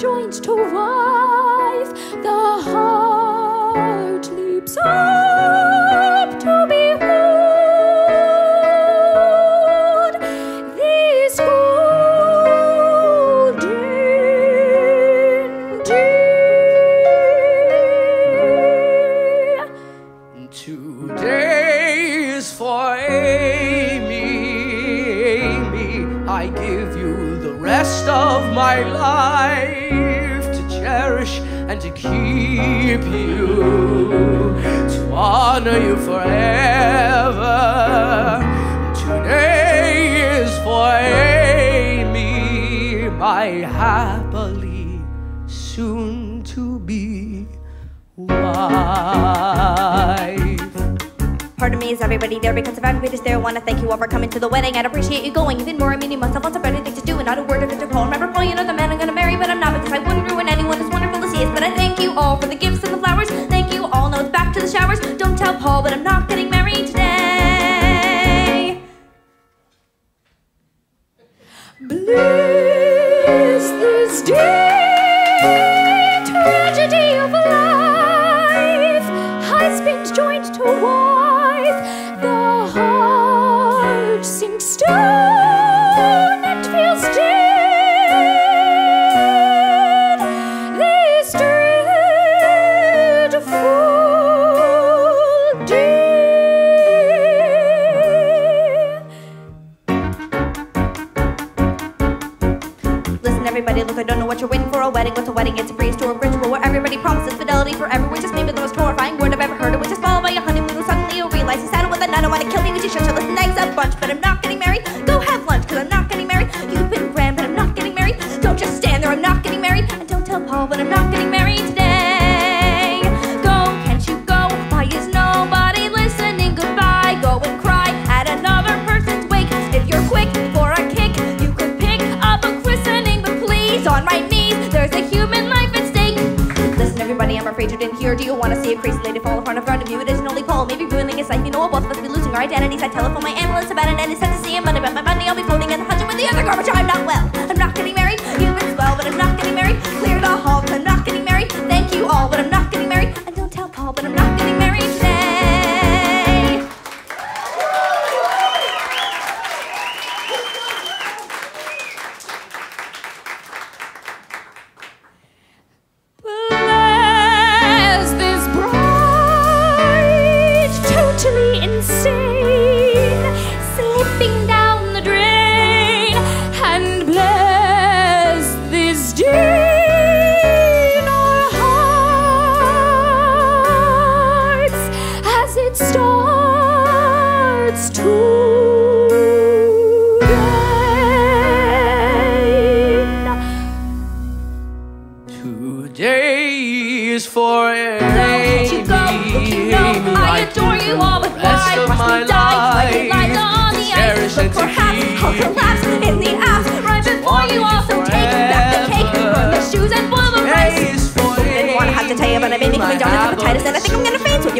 joined to wife, the heart rest of my life to cherish and to keep you, to honor you forever. Today is for Amy, my happily soon to be wife. Pardon me, is everybody there? Because if everybody's there, I want to thank you all for coming to the wedding. I'd appreciate you going even more. I mean, you must have lots of better things to do and not a word of it to Paul. Remember, Paul, you know the man I'm gonna marry, but I'm not because I wouldn't ruin anyone as wonderful as he is. But I thank you all for the gifts and the flowers. Thank you all. Now it's back to the showers. Don't tell Paul, but I'm not getting married today. Bliss this everybody, look, I don't know what you're waiting for. A wedding, what's a wedding? It's a prehistoric ritual where everybody promises fidelity forever, which is maybe afraid you didn't hear. Do you want to see a crazy lady fall apart in front of you? It isn't only Paul, maybe ruining his life. You know, both of us be losing our identities. I telephone my ambulance about it, and it's sent to see him. But about my money, I'll be floating in the Hudson with the other garbage. I'm not well. I'm not getting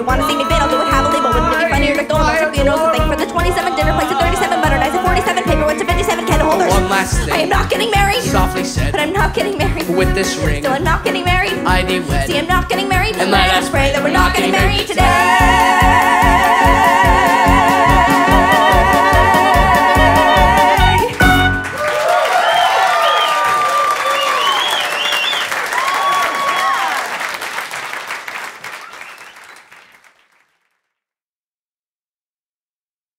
you wanna see me bid, I'll do it happily. But wouldn't it be funnier to throw a bunch of funerals and thank for the 27 dinner plates at 37 butter knives at 47 paper went to 57 candle holders? One last thing. I am not getting married. Softly said. But I'm not getting married. With this ring. Still, I'm not getting married. I need wed. See, I'm not getting married. And let us pray that we're not getting married today.